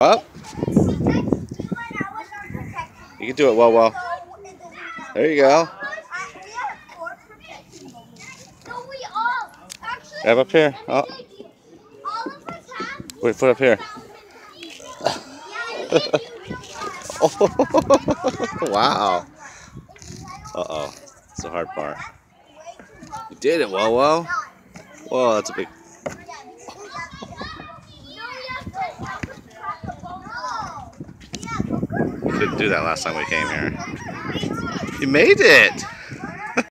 Up. You can do it well, well. There you go. Have up here. Oh. Wait, foot up here. wow. Uh-oh. It's the hard part. You did it, Whoa, whoa. Whoa, that's a big... Couldn't do that last time we came here. You made it!